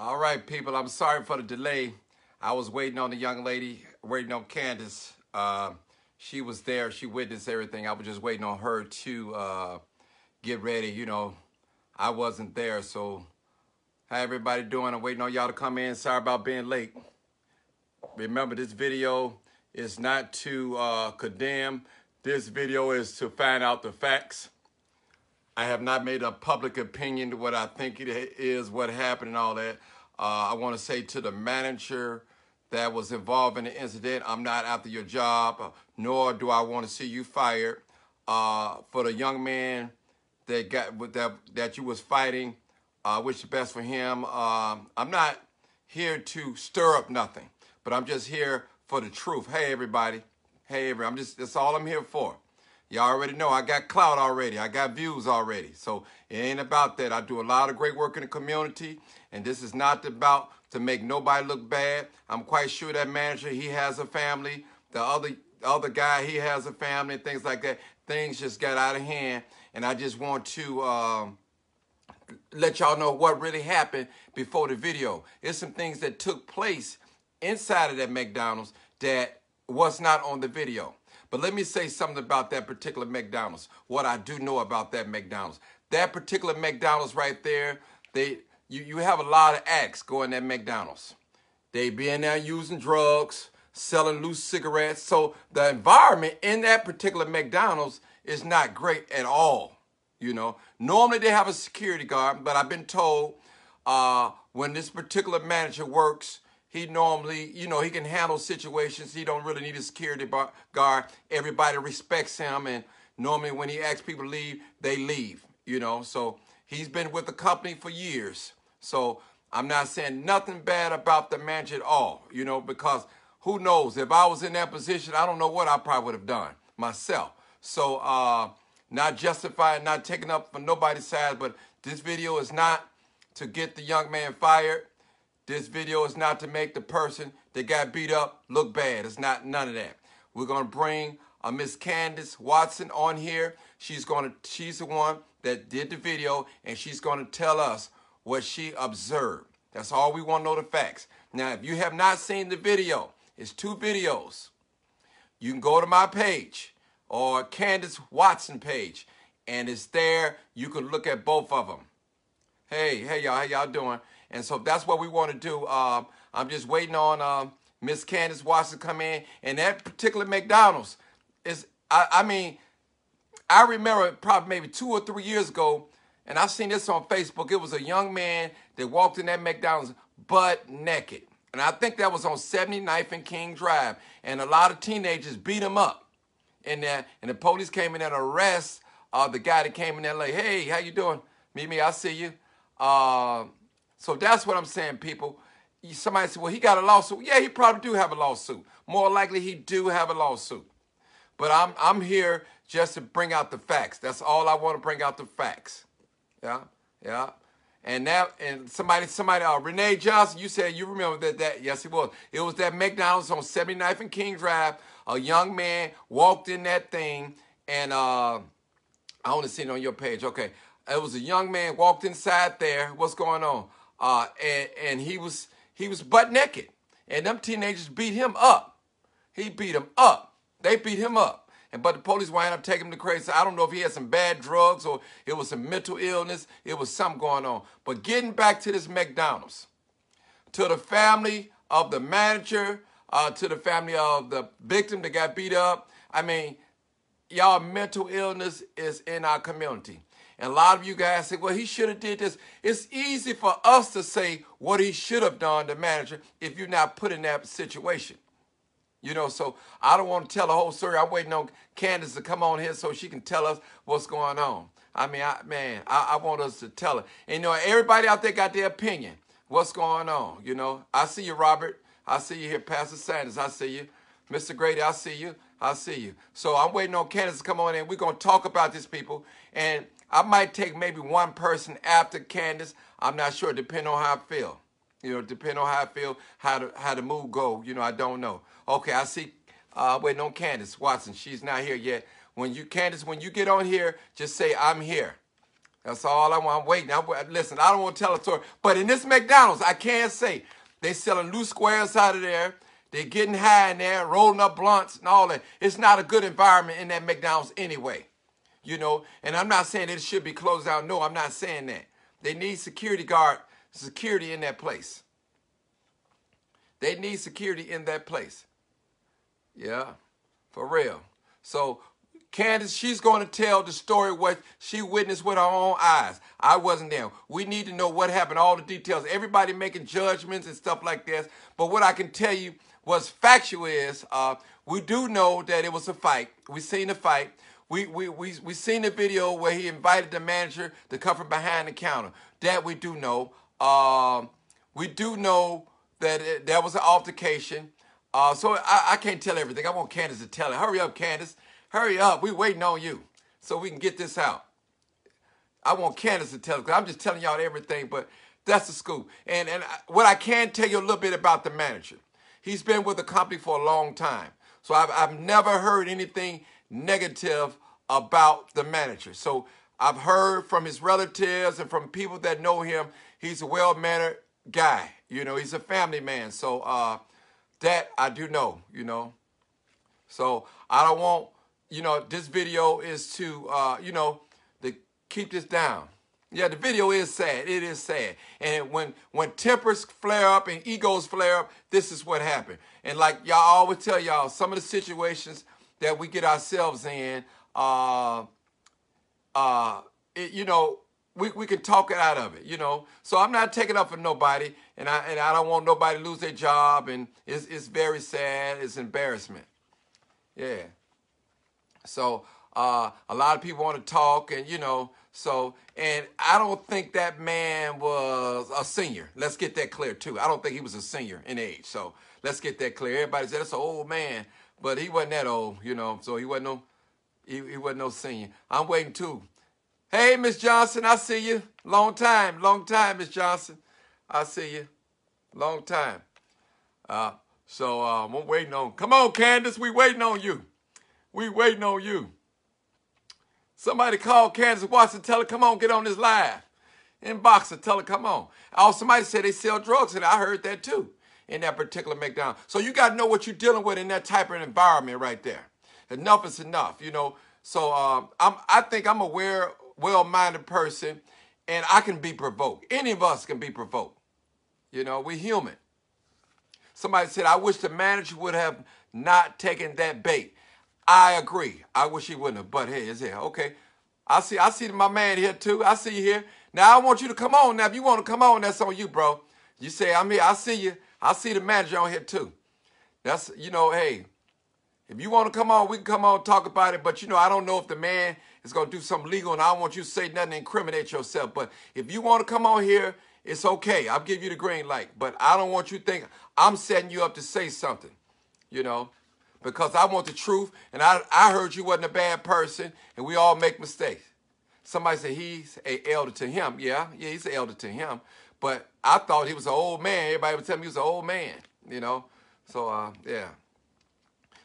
All right, people, I'm sorry for the delay. I was waiting on the young lady, waiting on Candace. Uh, she was there. She witnessed everything. I was just waiting on her to uh, get ready. You know, I wasn't there. So how everybody doing? I'm waiting on y'all to come in. Sorry about being late. Remember, this video is not to uh, condemn. This video is to find out the facts. I have not made a public opinion to what I think it is, what happened and all that. Uh, I want to say to the manager that was involved in the incident, I'm not after your job, uh, nor do I want to see you fired. Uh, for the young man that got with that that you was fighting, uh, wish the best for him. Um, I'm not here to stir up nothing, but I'm just here for the truth. Hey everybody, hey everybody, I'm just that's all I'm here for. Y'all already know I got clout already. I got views already. So it ain't about that. I do a lot of great work in the community, and this is not about to make nobody look bad. I'm quite sure that manager, he has a family. The other other guy, he has a family things like that. Things just got out of hand, and I just want to um, let y'all know what really happened before the video. It's some things that took place inside of that McDonald's that was not on the video. But let me say something about that particular McDonald's. What I do know about that McDonald's. That particular McDonald's right there, they you, you have a lot of acts going at McDonald's. They be in there using drugs, selling loose cigarettes. So the environment in that particular McDonald's is not great at all. You know, normally they have a security guard, but I've been told uh, when this particular manager works, he normally, you know, he can handle situations. He don't really need a security guard. Everybody respects him, and normally when he asks people to leave, they leave. You know, so he's been with the company for years. So I'm not saying nothing bad about the manager at all. You know, because who knows? If I was in that position, I don't know what I probably would have done myself. So, uh, not justifying, not taking up for nobody's side, but this video is not to get the young man fired. This video is not to make the person that got beat up look bad. It's not none of that. We're gonna bring uh, Miss Candace Watson on here. She's gonna she's the one that did the video, and she's gonna tell us what she observed. That's all we want to know the facts. Now, if you have not seen the video, it's two videos. You can go to my page or Candace Watson page, and it's there. You can look at both of them. Hey, hey y'all, how y'all doing? And so that's what we want to do. Um, I'm just waiting on um, Miss Candace Watson to come in. And that particular McDonald's is, I, I mean, I remember probably maybe two or three years ago, and I've seen this on Facebook. It was a young man that walked in that McDonald's butt naked. And I think that was on 79th and King Drive. And a lot of teenagers beat him up in there. And the police came in and arrest uh, the guy that came in there like, hey, how you doing? Meet me, I see you. Uh, so that's what I'm saying, people. Somebody said, well, he got a lawsuit. Yeah, he probably do have a lawsuit. More likely he do have a lawsuit. But I'm, I'm here just to bring out the facts. That's all I want to bring out the facts. Yeah, yeah. And that, and somebody, somebody, uh, Renee Johnson, you said you remember that, that, yes, it was. It was that McDonald's on 79th and King Drive. A young man walked in that thing, and uh, I want to see it on your page. Okay. It was a young man walked inside there. What's going on? Uh, and and he was he was butt naked, and them teenagers beat him up. He beat him up. They beat him up. And but the police wind up taking him to crazy. I don't know if he had some bad drugs or it was some mental illness. It was something going on. But getting back to this McDonald's, to the family of the manager, uh, to the family of the victim that got beat up. I mean, y'all mental illness is in our community. And a lot of you guys say, well, he should have did this. It's easy for us to say what he should have done, the manager, if you're not put in that situation. You know, so I don't want to tell the whole story. I'm waiting on Candace to come on here so she can tell us what's going on. I mean, I, man, I, I want us to tell her. And, you know, everybody out there got their opinion. What's going on? You know, I see you, Robert. I see you here, Pastor Sanders. I see you. Mr. Grady, I see you. I see you. So I'm waiting on Candace to come on in. We're going to talk about these people. And I might take maybe one person after Candace. I'm not sure, depending on how I feel. You know, depending on how I feel, how the how the mood go. You know, I don't know. Okay, I see. Uh, waiting on Candace Watson. She's not here yet. When you Candace, when you get on here, just say I'm here. That's all I want. I'm waiting. I'm, listen, I don't want to tell a story. But in this McDonald's, I can't say. They selling loose squares out of there. They're getting high in there, rolling up blunts and all that. It's not a good environment in that McDonald's anyway. You know, and I'm not saying it should be closed out. No, I'm not saying that. They need security guard, security in that place. They need security in that place. Yeah, for real. So Candace, she's going to tell the story what she witnessed with her own eyes. I wasn't there. We need to know what happened, all the details. Everybody making judgments and stuff like this. But what I can tell you what's factual is uh, we do know that it was a fight. We seen the fight. We, we, we, we seen the video where he invited the manager to come from behind the counter. That we do know. Uh, we do know that it, there was an altercation. Uh, so I, I can't tell everything. I want Candace to tell it. Hurry up, Candace. Hurry up. We waiting on you so we can get this out. I want Candace to tell it I'm just telling y'all everything, but that's the scoop. And, and what I can tell you a little bit about the manager. He's been with the company for a long time. So I've, I've never heard anything negative about the manager. So I've heard from his relatives and from people that know him, he's a well-mannered guy. You know, he's a family man. So uh, that I do know, you know. So I don't want, you know, this video is to, uh, you know, to keep this down. Yeah, the video is sad. It is sad. And when when tempers flare up and egos flare up, this is what happened. And like y'all always tell y'all, some of the situations that we get ourselves in, uh, uh, it, you know, we, we can talk it out of it, you know. So I'm not taking up for nobody, and I and I don't want nobody to lose their job, and it's it's very sad. It's embarrassment. Yeah. So uh, a lot of people want to talk, and you know, so and I don't think that man was a senior. Let's get that clear too. I don't think he was a senior in age. So let's get that clear. Everybody said that's an old man, but he wasn't that old, you know. So he wasn't no, he, he wasn't no senior. I'm waiting too. Hey, Miss Johnson, I see you. Long time, long time, Miss Johnson. I see you. Long time. Uh, so uh, I'm waiting on. Come on, Candace, we waiting on you. We waiting on you. Somebody call Candace Watson, tell her, come on, get on this live. Inbox her, tell her, come on. Oh, somebody said they sell drugs, and I heard that too in that particular McDonald's. So you got to know what you're dealing with in that type of environment right there. Enough is enough, you know. So um, I'm, I think I'm a aware, well-minded person, and I can be provoked. Any of us can be provoked. You know, we're human. Somebody said, I wish the manager would have not taken that bait. I agree. I wish he wouldn't have, but hey, it's here. Okay. I see I see my man here too. I see you here. Now I want you to come on. Now, if you want to come on, that's on you, bro. You say, I'm here. I see you. I see the manager on here too. That's you know, hey, if you want to come on, we can come on talk about it. But you know, I don't know if the man is gonna do something legal, and I don't want you to say nothing incriminate yourself. But if you want to come on here, it's okay. I'll give you the green light. But I don't want you to think I'm setting you up to say something. You know because I want the truth. And I, I heard you wasn't a bad person, and we all make mistakes. Somebody said he's a elder to him. Yeah, yeah, he's an elder to him. But I thought he was an old man. Everybody would tell me he was an old man, you know. So, uh, yeah.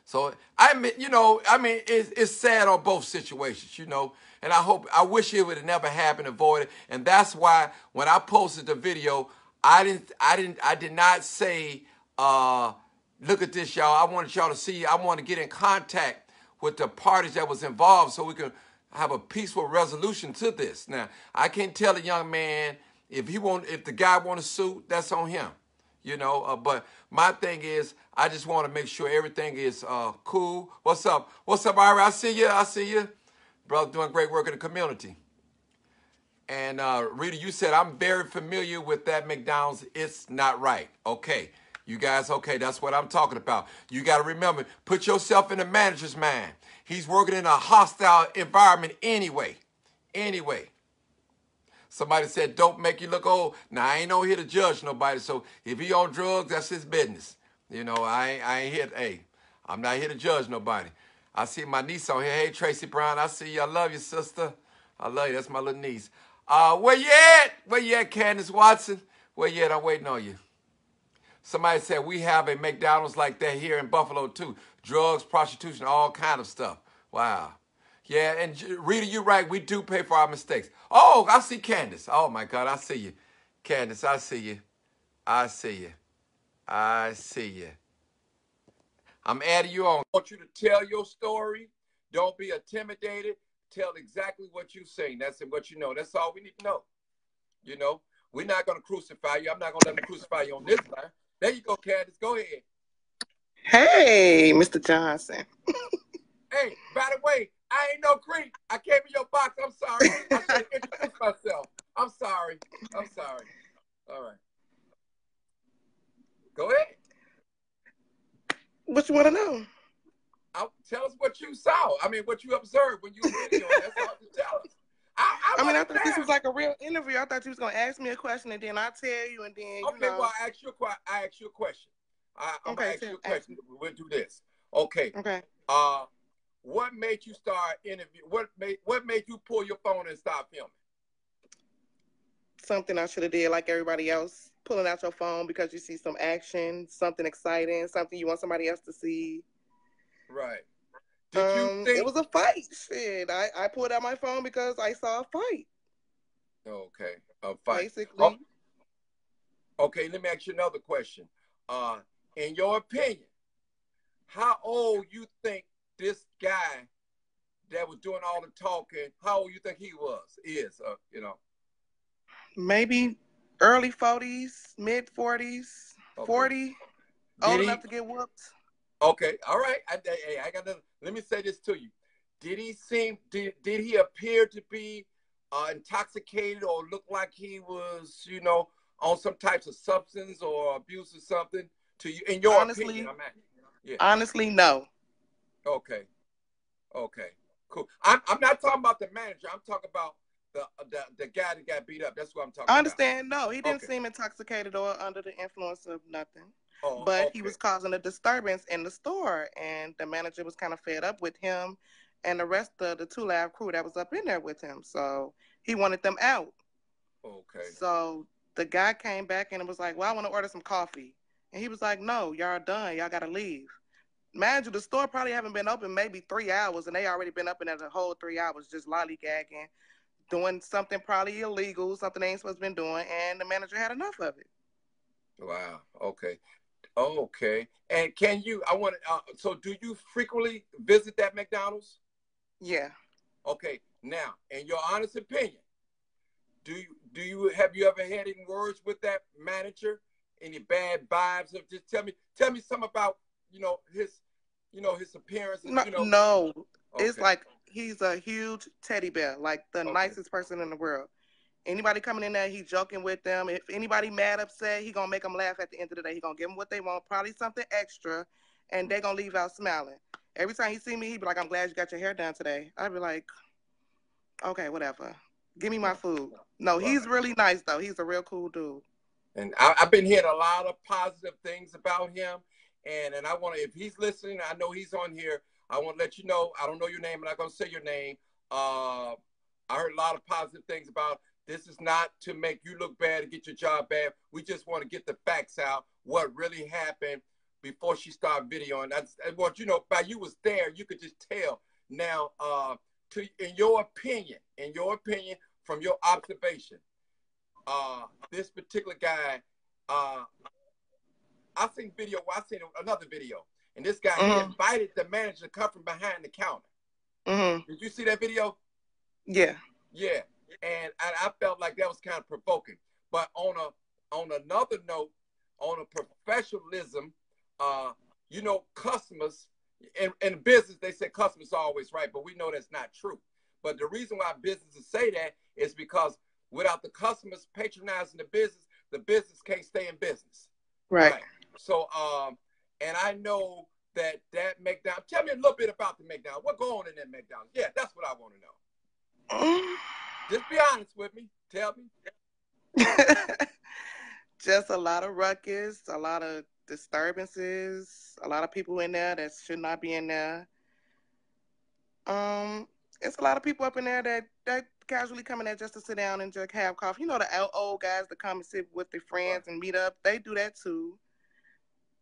So, I mean, you know, I mean, it's, it's sad on both situations, you know. And I hope, I wish it would have never happened, avoided. And that's why when I posted the video, I didn't, I didn't, I did not say, uh, look at this, y'all. I wanted y'all to see. I want to get in contact with the parties that was involved so we can have a peaceful resolution to this. Now, I can't tell a young man if he want, if the guy want to sue, that's on him, you know. Uh, but my thing is, I just want to make sure everything is uh, cool. What's up? What's up, Ira? I see you. I see you, brother, doing great work in the community. And uh, Rita, you said I'm very familiar with that McDonald's. It's not right. Okay. You guys, okay, that's what I'm talking about. You got to remember, put yourself in the manager's mind. He's working in a hostile environment anyway. Anyway. Somebody said, don't make you look old. Now, I ain't no here to judge nobody. So if he on drugs, that's his business. You know, I ain't, I ain't here to, hey, I'm not here to judge nobody. I see my niece on here. Hey, Tracy Brown, I see you. I love you, sister. I love you. That's my little niece. Uh, where you at? Where you at, Candace Watson? Where you at? I'm waiting on you. Somebody said we have a McDonald's like that here in Buffalo too. Drugs, prostitution, all kind of stuff. Wow. Yeah, and Rita, you're right. We do pay for our mistakes. Oh, I see Candace. Oh my God, I see you. Candace, I see you. I see you. I see you. I'm adding you on. I want you to tell your story. Don't be intimidated. Tell exactly what you're saying. That's what you know. That's all we need to know. You know, we're not going to crucify you. I'm not going to let them crucify you on this line. There you go, Candace. Go ahead. Hey, Mr. Johnson. hey, by the way, I ain't no creep. I came in your box. I'm sorry. I should introduce myself. I'm sorry. I'm sorry. All right. Go ahead. What you want to know? I'll, tell us what you saw. I mean, what you observed when you were videoing. That's all you tell us. I, I, I mean, I thought this was like a real interview. I thought you was gonna ask me a question and then I tell you, and then you okay. Know. Well, I ask you a question. I ask you a question. I, am okay, gonna ask you a question. We'll do this. Okay. Okay. Uh, what made you start interview? What made What made you pull your phone and stop filming? Something I should have did like everybody else, pulling out your phone because you see some action, something exciting, something you want somebody else to see. Right. Did um, you think it was a fight? Shit, I I pulled out my phone because I saw a fight. Okay, a fight. Basically. Oh. Okay, let me ask you another question. Uh, in your opinion, how old you think this guy that was doing all the talking, how old you think he was, is, uh, you know? Maybe early 40s, mid 40s, okay. 40, old he, enough to get whooped. Okay, all right. I, hey, I got to, let me say this to you. Did he seem, did, did he appear to be uh, intoxicated or look like he was, you know, on some types of substance or abuse or something to you? In your honestly, opinion, yeah. honestly, no. Okay. Okay. Cool. I'm, I'm not talking about the manager. I'm talking about the, the the guy that got beat up. That's what I'm talking I understand. About. No, he didn't okay. seem intoxicated or under the influence of nothing. Oh, but okay. he was causing a disturbance in the store, and the manager was kind of fed up with him and the rest of the two lab crew that was up in there with him. So he wanted them out. Okay. So the guy came back and was like, "Well, I want to order some coffee," and he was like, "No, y'all done. Y'all got to leave." Mind you, the store probably haven't been open maybe three hours, and they already been up in there the whole three hours, just lollygagging, doing something probably illegal, something they ain't supposed to been doing, and the manager had enough of it. Wow. Okay. Okay. And can you? I want to. Uh, so, do you frequently visit that McDonald's? Yeah. Okay. Now, in your honest opinion, do you do you have you ever had any words with that manager? Any bad vibes? Of just tell me, tell me something about you know his you know, his appearance? No, you know? no. Okay. it's like he's a huge teddy bear, like the okay. nicest person in the world. Anybody coming in there, he joking with them. If anybody mad, upset, he gonna make them laugh at the end of the day. He gonna give them what they want, probably something extra, and they gonna leave out smiling. Every time he see me, he be like, "I'm glad you got your hair done today." I'd be like, "Okay, whatever. Give me my food." No, he's really nice though. He's a real cool dude. And I, have been hearing a lot of positive things about him. And and I want to, if he's listening, I know he's on here. I want to let you know. I don't know your name. I'm not to say your name. Uh, I heard a lot of positive things about. This is not to make you look bad and get your job bad. We just want to get the facts out, what really happened before she started videoing. That's what you know. By you was there, you could just tell. Now, uh, to in your opinion, in your opinion, from your observation, uh, this particular guy, uh, I seen video. I seen another video, and this guy mm-hmm. invited the manager to come from behind the counter. Mm-hmm. Did you see that video? Yeah. Yeah, and I, I felt like that was kind of provoking. But on a on another note, on a professionalism, uh, you know, customers in, in business they say customers are always right, but we know that's not true. But the reason why businesses say that is because without the customers patronizing the business, the business can't stay in business. Right. right. So, um, and I know that that McDonald's. Tell me a little bit about the McDonald's. What going on in that McDonald's? Yeah, that's what I want to know. Just be honest with me. Tell me. Just a lot of ruckus, a lot of disturbances, a lot of people in there that should not be in there. Um, it's a lot of people up in there that that casually come in there just to sit down and just have coffee. You know, the old guys that come and sit with their friends and meet up. They do that too.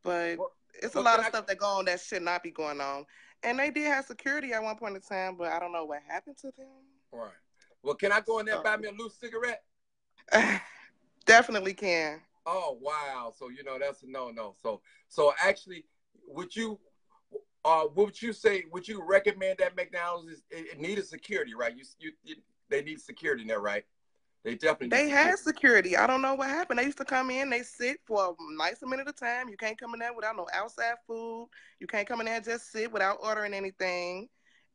But well, it's well, a lot of I... stuff that go on that should not be going on. And they did have security at one point in time, but I don't know what happened to them. Right. Well, can I go in there and buy me a loose cigarette? Definitely can. Oh wow! So you know that's a no no. So so actually, would you uh would you say would you recommend that McDonald's is it, it needed security right? You, you you they need security in there right? They definitely they had security. I don't know what happened. They used to come in, they sit for a nice minute of time. You can't come in there without no outside food. You can't come in there and just sit without ordering anything.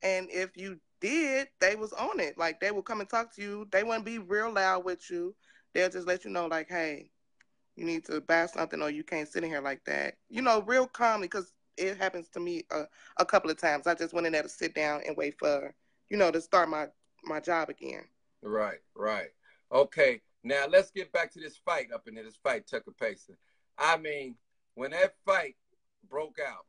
And if you did, they was on it. Like they would come and talk to you. They wouldn't be real loud with you. They'll just let you know, like, hey, you need to buy something or you can't sit in here like that. You know, real calmly, because it happens to me a, a couple of times. I just went in there to sit down and wait for, you know, to start my my job again. Right, right. Okay, now let's get back to this fight up in there, this fight, Tucker Payson. I mean, when that fight broke out,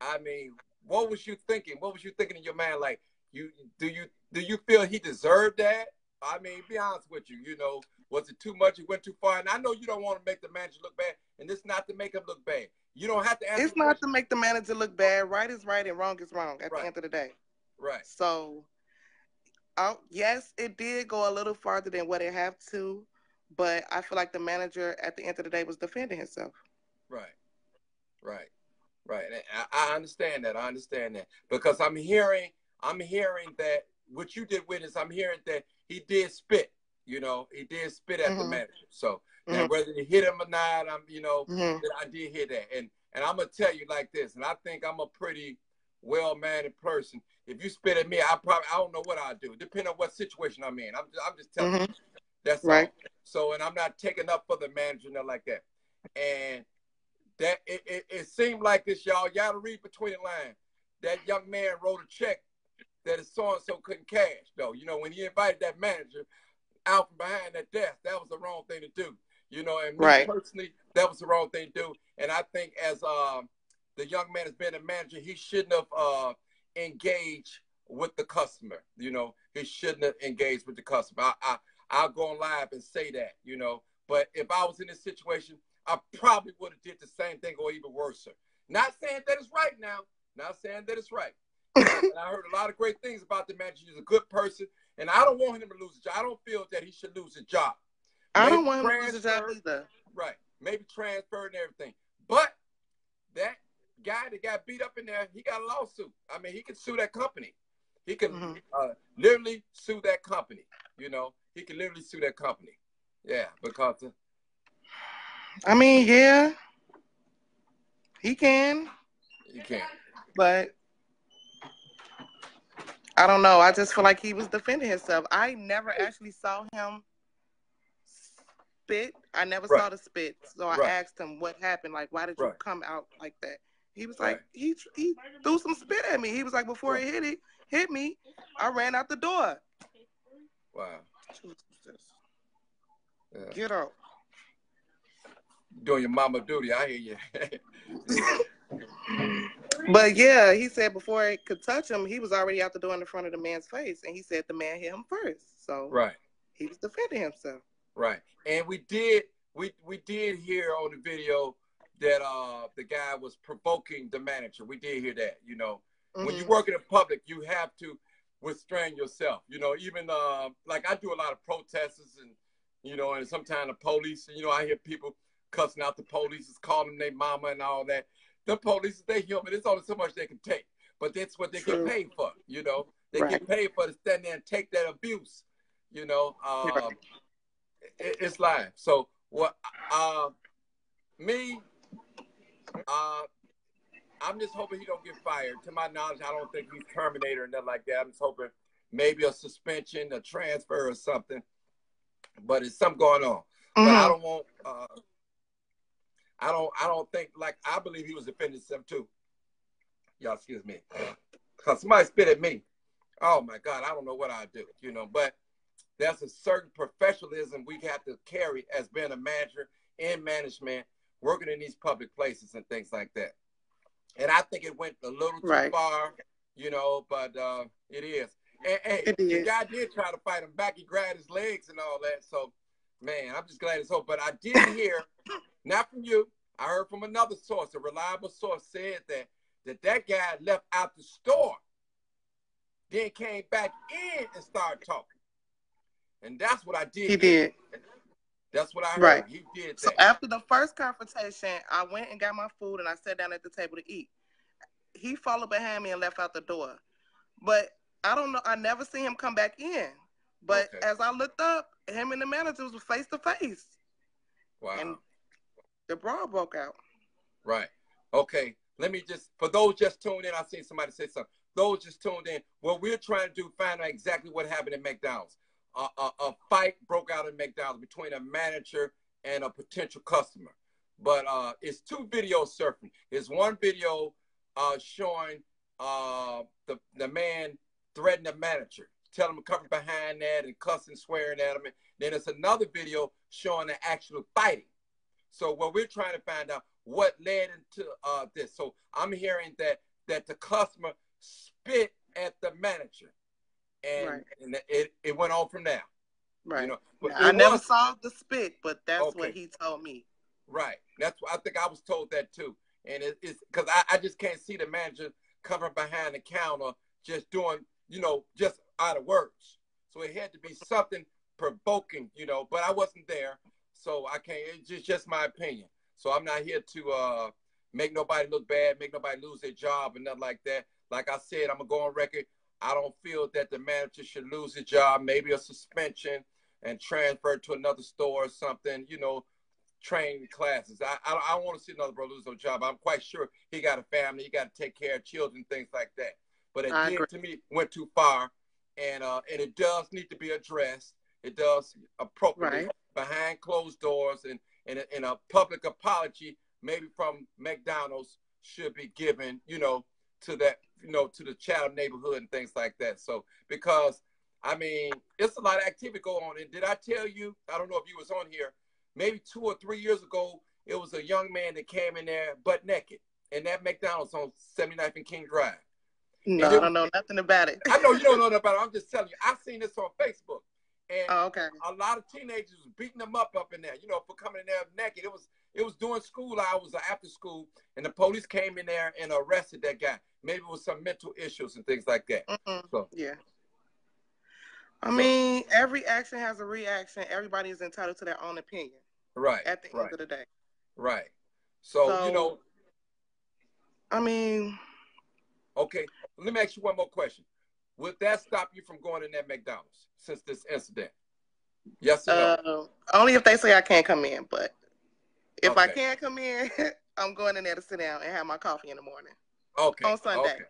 I mean, what was you thinking? What was you thinking in your mind? Like, you do you do you feel he deserved that? I mean, be honest with you. You know, was it too much? It went too far. And I know you don't want to make the manager look bad, and this not to make him look bad. You don't have to. it's not to make the manager look bad. Right is right, and wrong is wrong. At right. the end of the day. Right. So Oh, yes, it did go a little farther than what it have to, but I feel like the manager at the end of the day was defending himself. Right, right, right. I, I understand that. I understand that because I'm hearing, I'm hearing that what you did witness. I'm hearing that he did spit. You know, he did spit at mm-hmm. the manager. So mm-hmm. whether he hit him or not, I'm, you know, mm-hmm. I did hear that. And and I'm gonna tell you like this, and I think I'm a pretty well mannered person. If you spit at me, I probably I don't know what I'll do. Depending on what situation I'm in. I'm just, I'm just telling mm-hmm. you. That's right. All. So and I'm not taking up for the manager like that. And that it, it, it seemed like this, y'all. Y'all to read between the lines. That young man wrote a check that his so and so couldn't cash, though. You know, when he invited that manager out from behind that desk, that was the wrong thing to do. You know, and me right. personally, that was the wrong thing to do. And I think as um the young man has been a manager, he shouldn't have uh, engaged with the customer. You know, he shouldn't have engaged with the customer. I, I I'll go on live and say that. You know, but if I was in this situation, I probably would have did the same thing or even worse. Not saying that it's right now. Not saying that it's right. and I heard a lot of great things about the manager. He's a good person, and I don't want him to lose his job. I don't feel that he should lose his job. I Maybe don't want him to lose his job either. Right. Maybe transfer and everything. But that guy that got beat up in there, he got a lawsuit. I mean, he can sue that company. He can mm-hmm. uh, literally sue that company. You know, he can literally sue that company. Yeah, because. Of, I mean, yeah, he can. He can. But I don't know. I just feel like he was defending himself. I never actually saw him spit. I never right. saw the spit. So I right. asked him what happened. Like, why did you come out like that? He was like, he he threw some spit at me. He was like, before he hit it, hit me, I ran out the door. Wow. Yeah. Get out. Doing your mama duty, I hear you. but yeah, he said before it could touch him, he was already out the door in the front of the man's face, and he said the man hit him first. So right, he was defending himself. Right, and we did we we did hear on the video that uh the guy was provoking the manager. We did hear that. You know, mm-hmm. when you work in the public, you have to restrain yourself. You know, even uh, like I do a lot of protests and you know, and sometimes the police. You know, I hear people cussing out the police, calling their mama and all that. The police, they human. It's only so much they can take, but that's what they True. get paid for. You know, they right. get paid for to stand there and take that abuse. You know, um, it, it's life. So what? Uh, me uh, I'm just hoping he don't get fired. To my knowledge, I don't think he's Terminator or nothing like that. I'm just hoping maybe a suspension, a transfer, or something. But it's something going on. Mm-hmm. But I mm-hmm. don't want. Uh, I don't. I don't think like I believe he was defending himself too. Y'all excuse me, cause somebody spit at me. Oh my God, I don't know what I do. You know, but there's a certain professionalism we have to carry as being a manager in management working in these public places and things like that. And I think it went a little too right. far, you know, but uh, it is. And, and the guy did try to fight him back. He grabbed his legs and all that. So, man, I'm just glad it's over. But I did hear, not from you, I heard from another source, a reliable source said that that that guy left out the store, then came back in and started talking. And that's what I did. He did. That's what I heard. Right. He did that. So after the first confrontation, I went and got my food and I sat down at the table to eat. He followed behind me and left out the door. But I don't know. I never seen him come back in. But Okay. as I looked up, him and the managers were face to face, wow. and the brawl broke out. Right. Okay. Let me just, for those just tuned in, I seen somebody say something. Those just tuned in, what we're trying to do, find out exactly what happened at McDonald's. A, a, a fight broke out at McDonald's between a manager and a potential customer. But uh, it's two videos surfing. It's one video uh, showing uh, the, the man threatening the manager, telling him to cover behind that and cussing, swearing at him. And then it's another video showing the actual fighting. So what we're trying to find out what led into uh, this. So I'm hearing that that the customer spit at the manager, and, Right. and it, it went on from there. Right. You know, I it never was- saw the spit, but that's what he told me. Right. That's what I think I was told that too. And it, it's because I, I just can't see the manager covering behind the counter just doing, you know, just out of words. So it had to be something provoking, you know, but I wasn't there. So I can't, it's just, just my opinion. So I'm not here to uh, make nobody look bad, make nobody lose their job and nothing like that. Like I said, I'm going to go on record. I don't feel that the manager should lose his job, maybe a suspension and transfer to another store or something, you know, training classes. I I, I don't want to see another bro lose no job. I'm quite sure he got a family. He got to take care of children, things like that. But it did to me went too far, and uh, and it does need to be addressed. It does appropriately Right. behind closed doors, and and a, and a public apology, maybe from McDonald's, should be given. You know, to that you know to the Chatham neighborhood and things like that. So because I mean, it's a lot of activity going on. And did I tell you? I don't know if you was on here. Maybe two or three years ago, it was a young man that came in there butt naked in that McDonald's on 79th and King Drive. No, it- I don't know nothing about it. I know you don't know nothing about it. I'm just telling you. I seen this on Facebook, and Oh, okay. a lot of teenagers was beating them up up in there. You know, for coming in there naked. It was it was during school hours or after school, and the police came in there and arrested that guy. Maybe with some mental issues and things like that. Mm-mm. So Yeah. I mean, every action has a reaction. Everybody is entitled to their own opinion right, at the right, end of the day. right. So, So- you know, I mean, okay. Let me ask you one more question. Would that stop you from going in that McDonald's since this incident? Yes or no? uh, only if they say I can't come in. But if I can't come in, I'm going in there to sit down and have my coffee in the morning. Okay. on Sunday. Okay.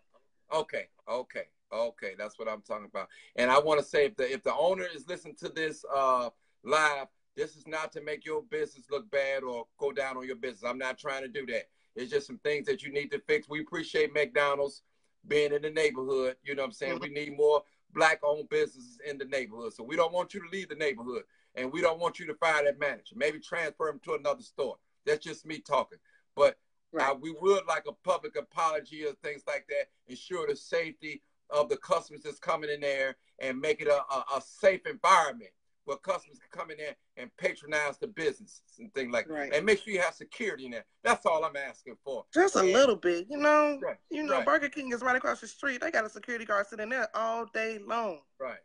Okay. Okay. Okay. That's what I'm talking about. And I want to say if the if the owner is listening to this uh live, this is not to make your business look bad or go down on your business. I'm not trying to do that. It's just some things that you need to fix. We appreciate McDonald's being in the neighborhood. You know what I'm saying? We need more black owned businesses in the neighborhood. So we don't want you to leave the neighborhood and we don't want you to fire that manager. Maybe transfer him to another store. That's just me talking. But uh, we would like a public apology or things like that, ensure the safety of the customers that's coming in there and make it a, a, a safe environment where customers can come in there and patronize the businesses and things like Right. that. And make sure you have security in there. That's all I'm asking for. Just a Yeah. little bit, you know. Right, You know, right. Burger King is right across the street. They got a security guard sitting there all day long. Right,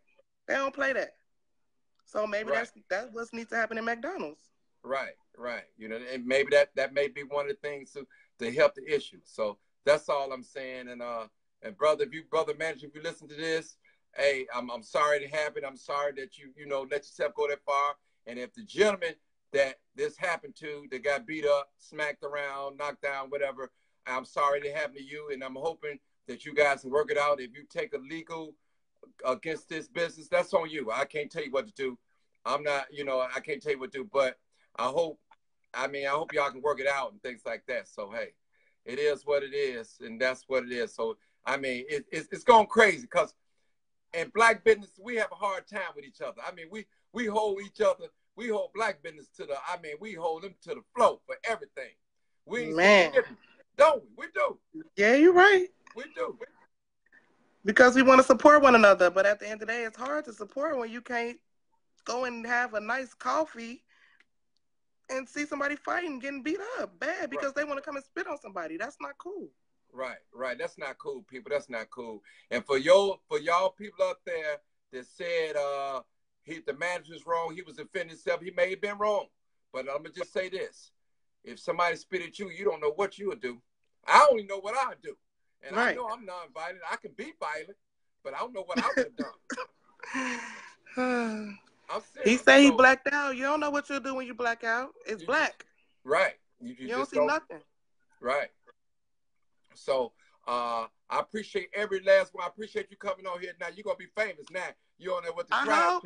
They don't play that. So maybe Right. that's that's what needs to happen in McDonald's. Right, right. You know, and maybe that that may be one of the things to to help the issue. So that's all I'm saying. And uh, and brother, if you brother manager, if you listen to this, hey, I'm I'm sorry it happened. I'm sorry that you you know let yourself go that far. And if the gentleman that this happened to, that got beat up, smacked around, knocked down, whatever, I'm sorry it happened to you. And I'm hoping that you guys can work it out. If you take a legal against this business, that's on you. I can't tell you what to do. I'm not, you know, I can't tell you what to do, but I hope, I mean, I hope y'all can work it out and things like that. So, hey, it is what it is, and that's what it is. So, I mean, it, it's, it's going crazy because in black business, we have a hard time with each other. I mean, we, we hold each other, we hold black business to the, I mean, we hold them to the flow for everything. We Man. don't we? We do. Yeah, you're right. We do. Because we want to support one another, but at the end of the day, it's hard to support when you can't go and have a nice coffee and see somebody fighting, getting beat up bad because they want to come and spit on somebody. That's not cool. Right, right. That's not cool, people. That's not cool. And for your for y'all people out there that said uh he the manager's wrong, he was defending himself, he may have been wrong. But I'm gonna just say this. If somebody spit at you, you don't know what you would do. I only know what I do. And right. I know I'm non-violent. I can be violent, but I don't know what I would have done. he say he blacked out. You don't know what you'll do when you black out. It's black. Right. You, you, you don't see don't, nothing. Right. So uh, I appreciate every last one. I appreciate you coming on here. Now you're gonna be famous. Now you on there with the crowd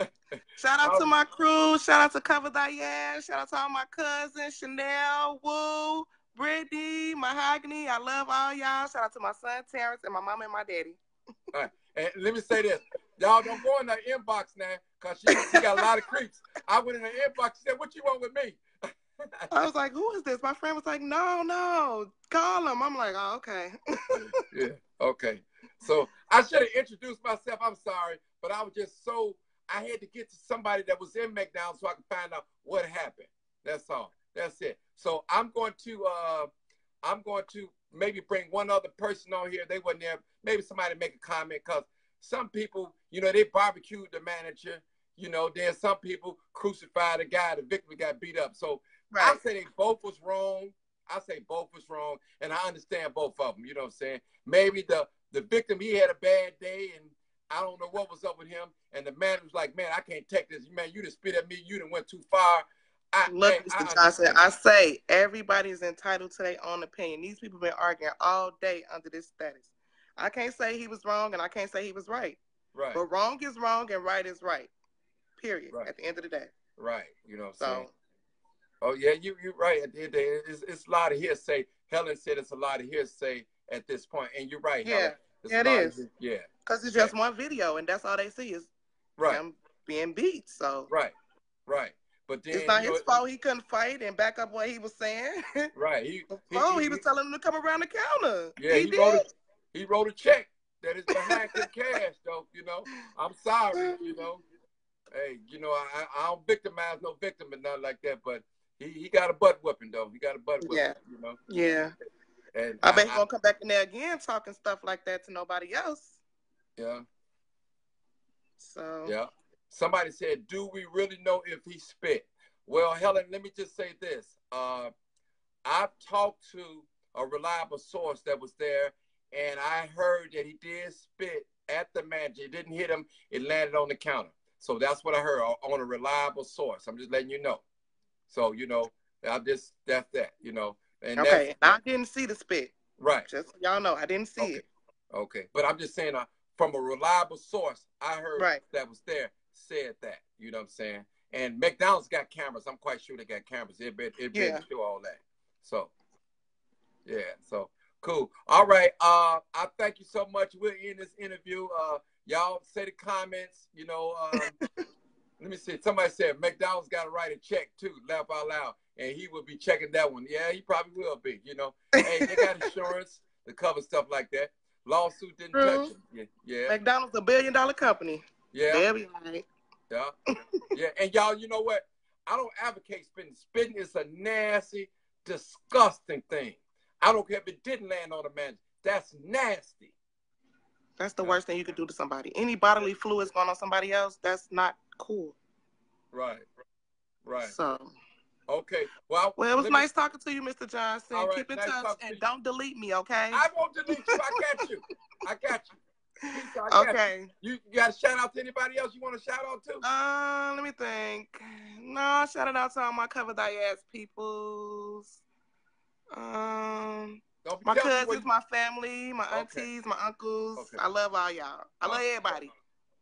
Shout out to my crew. Shout out to Cover Diane. Shout out to all my cousins, Chanel, Woo, Brittany, Mahogany. I love all y'all. Shout out to my son Terrence and my mom and my daddy. all right. And let me say this. Y'all don't go in the inbox now, cause she, she got a lot of creeps. I went in the inbox. She said, "What you want with me?" I was like, "Who is this?" My friend was like, "No, no, call him." I'm like, "Oh, okay." yeah, okay. So I should have introduced myself. I'm sorry, but I was just so I had to get to somebody that was in McDonald's so I could find out what happened. That's all. That's it. So I'm going to uh I'm going to maybe bring one other person on here. They wasn't there. Maybe somebody make a comment because some people, you know, they barbecued the manager. You know, then some people crucified the guy. The victim got beat up. So right. I say they both was wrong. I say both was wrong, and I understand both of them. You know what I'm saying? Maybe the the victim he had a bad day, and I don't know what was up with him. And the man was like, "Man, I can't take this. Man, you just spit at me. You didn't went too far." I, Look, Mr. I, Johnson, I, I say everybody's entitled to their own opinion. These people been arguing all day under this status. I can't say he was wrong, and I can't say he was right. Right. But wrong is wrong, and right is right. Period. Right. At the end of the day. Right. You know what I'm so, saying? Oh yeah, you you're right. At the end of the day, it's, it's a lot of hearsay. Helen said it's a lot of hearsay at this point, and you're right. Yeah, yeah it is. Of, yeah, because it's just yeah. one video, and that's all they see is right. him being beat. So right, right. But then it's not his fault he couldn't fight and back up what he was saying. Right. He, oh, he, he, was telling him to come around the counter. Yeah, he, he wrote a, he wrote a check that is behind the cash, though. You know, I'm sorry. You know, hey, you know, I, I don't victimize no victim and nothing like that, but he, he got a butt whipping though. He got a butt whipping. Yeah. You know. Yeah. And I, I bet he gonna come back in there again talking stuff like that to nobody else. Yeah. So. Yeah. Somebody said, "Do we really know if he spit?" Well, Helen, let me just say this. Uh, I've talked to a reliable source that was there, and I heard that he did spit at the manager. It didn't hit him; it landed on the counter. So that's what I heard on a reliable source. I'm just letting you know. So you know, I just that's that. You know, and okay. I didn't see the spit. Right. Just so y'all know, I didn't see okay. it. Okay, but I'm just saying, uh, from a reliable source, I heard right. that was there said that. You know what I'm saying? And McDonald's got cameras. I'm quite sure they got cameras. It it been yeah. all that. So yeah, so cool. All right. Uh I thank you so much. We're in this interview. Uh y'all say the comments, you know, um, let me see. Somebody said McDonald's gotta write a check too, laugh out loud. And he will be checking that one. Yeah, he probably will be, you know. hey, they got insurance to cover stuff like that. Lawsuit didn't True. touch him. Yeah, yeah. McDonald's a billion dollar company. Yeah. They'll be right. Yeah. yeah. And y'all, you know what? I don't advocate spitting. Spitting is a nasty, disgusting thing. I don't care if it didn't land on a man. That's nasty. That's the worst thing you could do to somebody. Any bodily fluids going on somebody else, that's not cool. Right. Right. So. Okay. Well, well, it was nice me... talking to you, Mr. Johnson. Keep in nice touch and don't delete me, okay? I won't delete you. I got you. I got you okay. You. you got a shout out to anybody else you want to shout out to? Uh, let me think. No, shout it out to all my cover ass peoples. Um, my cousins, my family, my aunties, okay. my uncles. Okay. I love all y'all. I love everybody.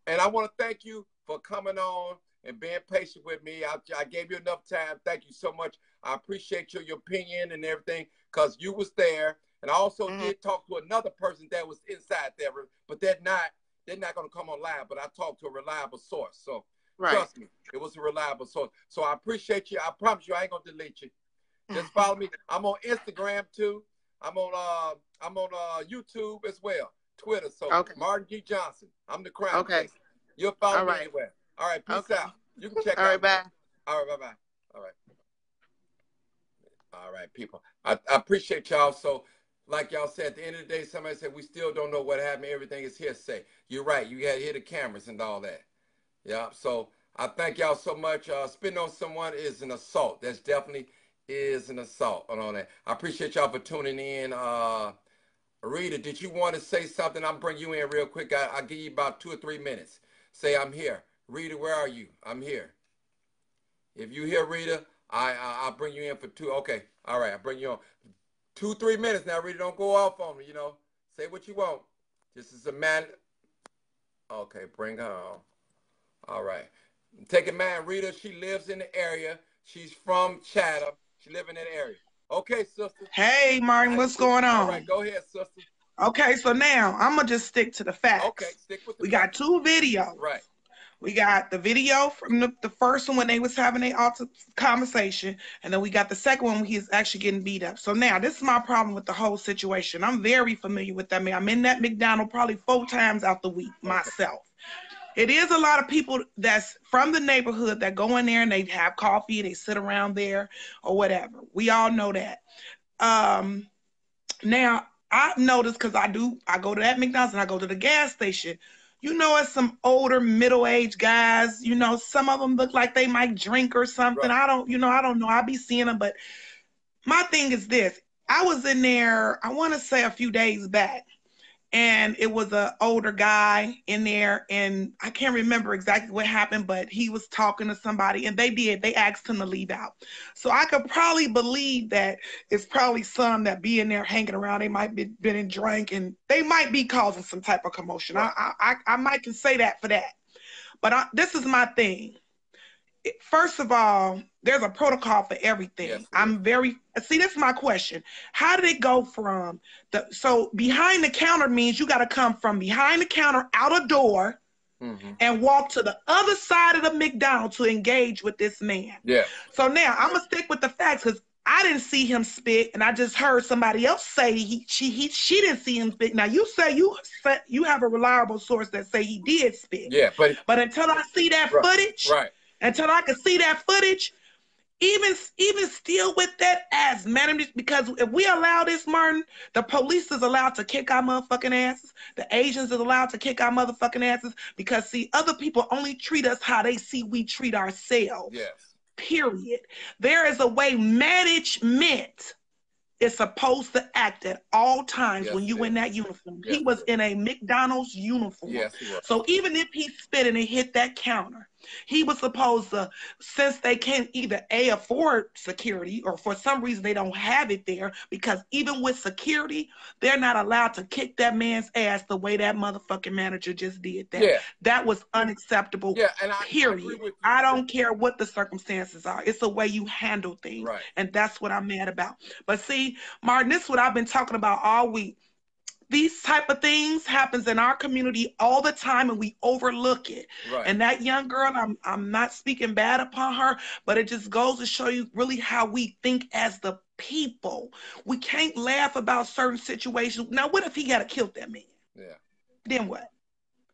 And I want to thank you for coming on and being patient with me. I, I gave you enough time. Thank you so much. I appreciate your, your opinion and everything because you was there and I also mm-hmm. did talk to another person that was inside there, but they're not they're not going to come on live. But I talked to a reliable source, so right. trust me, it was a reliable source. So I appreciate you. I promise you, I ain't gonna delete you. Just follow me. I'm on Instagram too. I'm on uh I'm on uh YouTube as well, Twitter. So okay. Martin G Johnson. I'm the crown. Okay. Case. You'll follow All me right. anywhere. All right. Peace okay. out. You can check. All right. Bye. All right. Bye. Bye. All right. All right, people. I, I appreciate y'all. So like y'all said, at the end of the day, somebody said we still don't know what happened. Everything is hearsay. You're right. You had to hear the cameras and all that. Yeah. So I thank y'all so much. Uh, spitting on someone is an assault. That's definitely is an assault on all that. I appreciate y'all for tuning in. Uh, Rita, did you want to say something? I'll bring you in real quick. I, will give you about two or three minutes. Say I'm here. Rita, where are you? I'm here. If you hear Rita, I, I will bring you in for two. Okay, all right, I'll bring you on. Two three minutes now. Rita, don't go off on me. You know, say what you want. This is a man. Okay, bring her on. All right, take it, man. Rita, she lives in the area. She's from Chatham. She live in that area. Okay, sister. Hey, Martin, what's going on? All right, go ahead, sister. Okay, so now I'm gonna just stick to the facts. Okay, stick with the We facts. got two videos. Right. We got the video from the, the first one when they was having a alter conversation, and then we got the second one when he's actually getting beat up. So now this is my problem with the whole situation. I'm very familiar with that man. I'm in that McDonald probably four times out the week myself. It is a lot of people that's from the neighborhood that go in there and they have coffee, and they sit around there or whatever. We all know that. Um, now I've noticed because I do, I go to that McDonald's and I go to the gas station you know, it's some older middle-aged guys. You know, some of them look like they might drink or something. Right. I don't, you know, I don't know. I'll be seeing them, but my thing is this: I was in there. I want to say a few days back, and it was an older guy in there and i can't remember exactly what happened but he was talking to somebody and they did. They asked him to leave out. So i could probably believe that it's probably some that be in there hanging around. They might be been in drink and they might be causing some type of commotion. I, I i might can say that for that. But I, this is my thing first of all, there's a protocol for everything. Yes, I'm very see. This is my question. How did it go from the so behind the counter means you got to come from behind the counter out a door mm-hmm. and walk to the other side of the McDonald's to engage with this man. Yeah. So now I'm gonna stick with the facts because I didn't see him spit, and I just heard somebody else say he she he she didn't see him spit. Now you say you you have a reliable source that say he did spit. Yeah, but but until I see that right, footage, right until I could see that footage. Even even still with that as management, because if we allow this, Martin, the police is allowed to kick our motherfucking asses. The Asians is allowed to kick our motherfucking asses because see, other people only treat us how they see we treat ourselves. Yes. Period. There is a way management is supposed to act at all times yes, when you in that uniform. Yes, he was in a McDonald's uniform. Yes, so even if he spit and he hit that counter, he was supposed to, since they can't either A, afford security or for some reason they don't have it there, because even with security, they're not allowed to kick that man's ass the way that motherfucking manager just did that. Yeah. That was unacceptable. Yeah, and I, period. I, I don't care what the circumstances are. It's the way you handle things. Right. And that's what I'm mad about. But see, Martin, this is what I've been talking about all week these type of things happens in our community all the time and we overlook it. Right. and that young girl I'm, I'm not speaking bad upon her but it just goes to show you really how we think as the people. We can't laugh about certain situations. Now what if he had kill that man? Yeah. Then what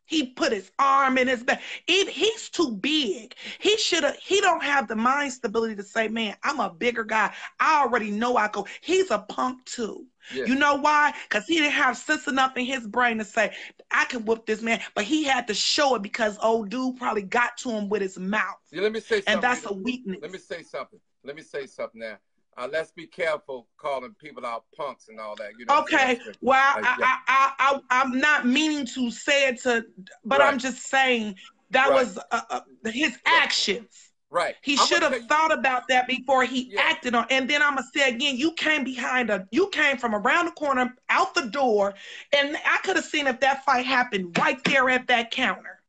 he put his arm in his back. he's too big. He should have. He don't have the mind stability to say, "Man, I'm a bigger guy. I already know I go." He's a punk too. Yeah. You know why? Because he didn't have sense enough in his brain to say, "I can whoop this man," but he had to show it because old dude probably got to him with his mouth. Yeah, let me say something. And that's a weakness. Let me say something. Let me say something now uh, let's be careful calling people out punks and all that. You know. Okay. Well, like, I, I, I, I, am not meaning to say it to, but right. I'm just saying that right. was uh, uh, his actions. Right. He should have thought about that before he yeah. acted on. And then I'm gonna say again, you came behind a, you came from around the corner, out the door, and I could have seen if that fight happened right there at that counter.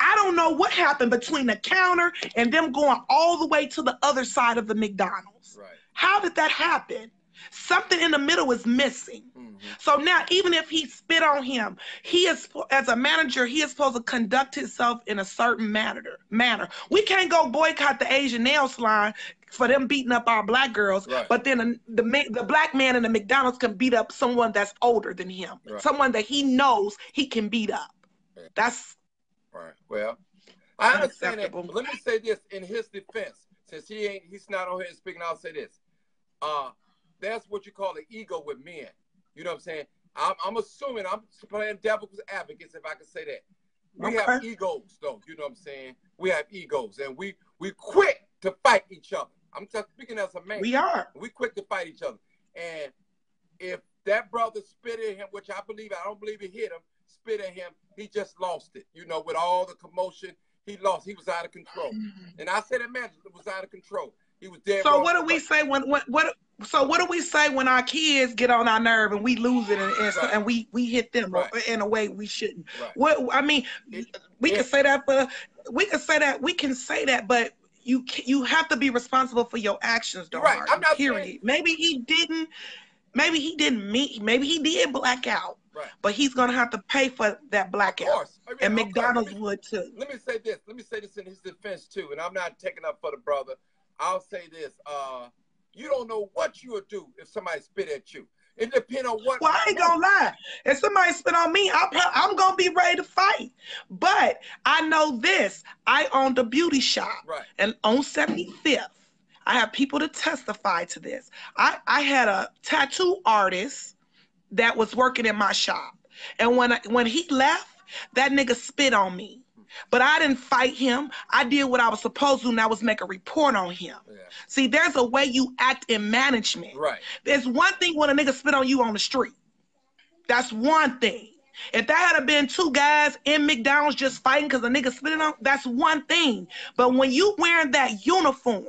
I don't know what happened between the counter and them going all the way to the other side of the McDonald's. Right. How did that happen? Something in the middle is missing. Mm-hmm. So now, even if he spit on him, he is as a manager, he is supposed to conduct himself in a certain manner. Manner. We can't go boycott the Asian nail salon for them beating up our black girls, right. but then the, the the black man in the McDonald's can beat up someone that's older than him, right. someone that he knows he can beat up. Right. That's right. Well, I understand that. Let me say this in his defense, since he ain't, he's not on here speaking. I'll say this uh, that's what you call an ego with men. You know what I'm saying? I'm, I'm assuming I'm playing devil's advocates if I can say that. We Okay. have egos, though. You know what I'm saying? We have egos, and we we quick to fight each other. I'm just speaking as a man. We are. We quick to fight each other. And if that brother spit at him, which I believe, I don't believe he hit him, spit at him, he just lost it. You know, with all the commotion, he lost. He was out of control. And I said that man was out of control. He was dead. So wrong. what do we say when what what so what do we say when our kids get on our nerve and we lose it and and, Right. and we we hit them Right. in a way we shouldn't? Right. What I mean, It- we can say that for we can say that we can say that, but you you have to be responsible for your actions, though. Right. I'm not period. saying- Maybe he didn't. Maybe he didn't mean. Maybe he did black out, Right. but he's gonna have to pay for that blackout. I mean, and McDonald's me- would too. let me say this. Let me say this in his defense too, and I'm not taking up for the brother. I'll say this. Uh, you don't know what you would do if somebody spit at you. It depends on what. Well, I ain't gonna lie. If somebody spit on me, I pro- I'm gonna be ready to fight. But I know this. I owned a beauty shop, Right. and on 75th, I have people to testify to this. I I had a tattoo artist that was working in my shop, and when I, when he left, that nigga spit on me. But I didn't fight him. I did what I was supposed to, and that was make a report on him. Yeah. See, there's a way you act in management. Right. There's one thing when a nigga spit on you on the street. That's one thing. If that had been two guys in McDonald's just fighting because a nigga spitting on, that's one thing. But when you wearing that uniform,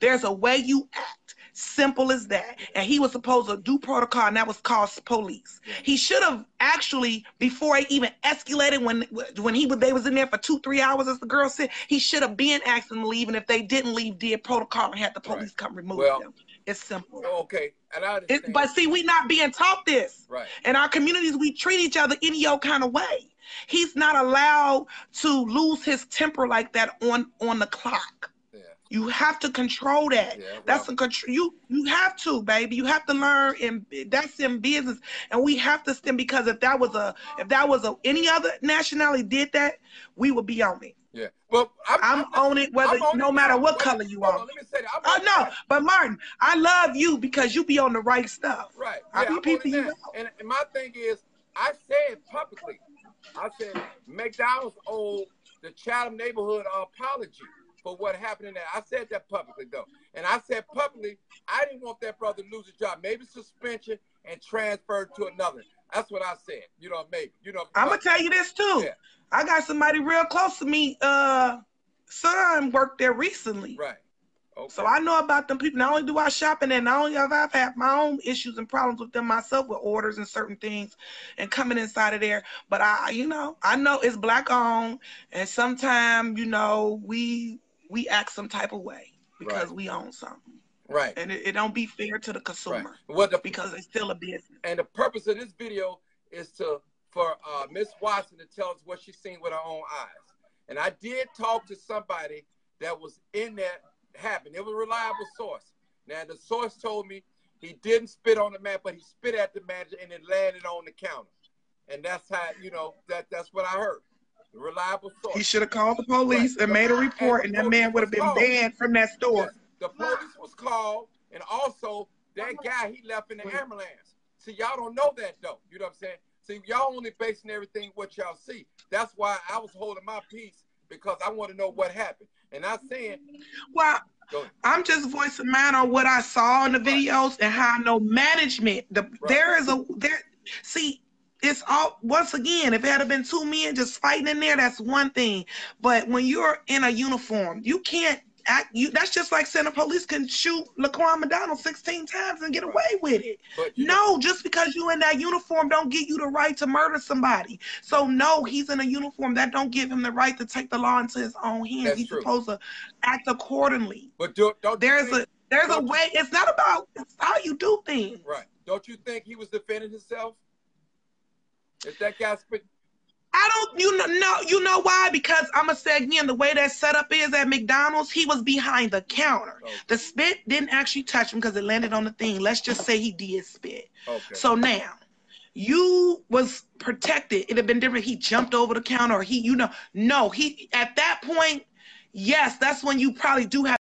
there's a way you act. Simple as that. And he was supposed to do protocol, and that was called police. He should have actually, before it even escalated, when when he was they was in there for two, three hours, as the girl said, he should have been asking them to leave. And if they didn't leave, did protocol and had the police Right. come remove Well, them. It's simple. Okay. And I. It, but see, we not being taught this. right. In our communities, we treat each other any old kind of way. He's not allowed to lose his temper like that on on the clock. You have to control that. Yeah, that's well- a control. You you have to, baby. You have to learn, and that's in business. And we have to stand because if that was a if that was a any other nationality did that, we would be on it. Yeah. Well, I'm, I'm on it, whether on no it matter what color you are. on, Let me say that. I'm Oh no, now. but Martin, I love you because you be on the right stuff. Right. I Yeah, be I'm on peeping it you out. And, and my thing is, I said publicly, I said McDonald's owed the Chatham neighborhood an apology for what happened in there. I said that publicly though, and I said publicly, I didn't want that brother to lose his job, maybe suspension and transferred to another. That's what I said. You know, maybe. You know. I'm gonna tell you this too. Yeah. I got somebody real close to me. Uh, son worked there recently, Right. Okay. so I know about them people. Not only do I shop in there, not only have I had my own issues and problems with them myself with orders and certain things, and coming inside of there. But I, you know, I know it's black owned, and sometimes you know we we act some type of way because Right. we own something, right. and it, it don't be fair to the Right. consumer What the because it's still a business. and the purpose of this video is to for uh, Miss Watson to tell us what she's seen with her own eyes. And I did talk to somebody that was in that happened. It was a reliable source. Now the source told me he didn't spit on the man, but he spit at the manager and it landed on the counter. And that's how you know that that's what I heard. The reliable source. He should have called the police Right. and made a report, and that man would have been banned from that store. The police was called, and also that guy he left in the ambulance. See, y'all don't know that though. You know what I'm saying? See, y'all only basing everything what y'all see. That's why I was holding my peace because I want to know what happened. And I'm saying, Well. I'm just voicing mine on what I saw in the videos and how I know management. The there is a there. See, it's all once again. If it had been two men just fighting in there, that's one thing. But when you're in a uniform, you can't act. You that's just like saying the police can shoot Laquan McDonald 16 times and get away with it. but you know, No, just because you in that uniform don't give you the right to murder somebody. So no, he's in a uniform that don't give him the right to take the law into his own hands. That's he's true. supposed to act accordingly. but do, don't There's a there's a way. It's not about it's how you do things. right. Don't you think he was defending himself? If that guy spit, I don't you know no you know why? Because I'm gonna say again the way that setup is at McDonald's, he was behind the counter. okay, The spit didn't actually touch him because it landed on the thing. Let's just say he did spit. okay. So now you was protected. It'd have been different. He jumped over the counter or he, you know, no, he at that point, yes, that's when you probably do have